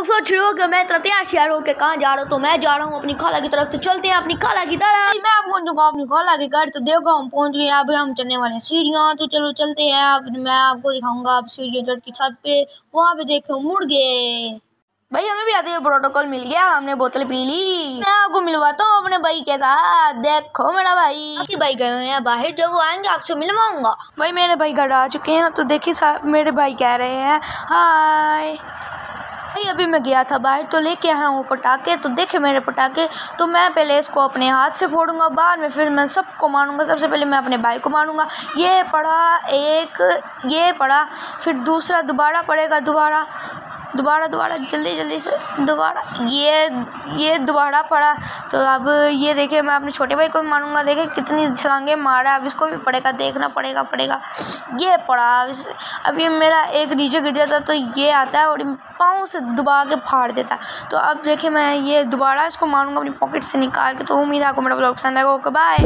लोग सोच रहे हो कि मैं तैयार श्यार होकर कहाँ जा रहा हूँ तो मैं जा रहा हूँ अपनी खाला की तरफ़ तो चलते हैं अपनी खाला की तरफ़ मैं पहुँच चुका हूँ अपनी खाला के घर तो देखो हम पहुँच गए अभी हम चढ़ने वाले सीढ़ियाँ तो चलो चलते हैं। अब मैं आपको दिखाऊँगा आप सीढ़ियाँ चढ़ की छत पे वहाँ पे देखो मुड़ गए भाई हमें भी आते हुए प्रोटोकॉल मिल गया हमने बोतल पी ली मैं आपको मिलवाता हूँ, अपने भाई के साथ, देखो मेरा भाई आपके भाई गए हुए हैं बाहर जब वो आएँगे आपसे मिलवाऊँगा। भाई मेरे भाई घर आ चुके हैं तो देखिए मेरे भाई कह रहे हैं, हाय। भाई, अभी मैं गया था बाहर तो लेके आया हूँ पटाखे। तो देखे मेरे पटाखे तो मैं पहले इसको अपने हाथ से फोड़ूँगा, बाद में फिर मैं सबको मारूँगा। सबसे पहले मैं अपने भाई को मारूँगा। ये पड़ा एक, ये पड़ा फिर दूसरा, दोबारा पड़ेगा दोबारा। दोबारा दोबारा, जल्दी जल्दी से दोबारा। ये ये दोबारा पड़ा। तो अब ये देखिए, मैं अपने छोटे भाई को भी मारूँगा देखे कितनी छलांगे मारा अब इसको भी पड़ेगा, देखना पड़ेगा पड़ेगा। ये पड़ा। अब इस, अब ये मेरा एक नीचे गिर जाता तो ये आता है और पाँव से दबा के फाड़ देता। है तो अब देखिए, मैं ये दोबारा इसको मारूँगा अपनी पॉकेट से निकाल के। तो उम्मीद है आपको मेरा ब्लॉग पसंद आएगा। Okay bye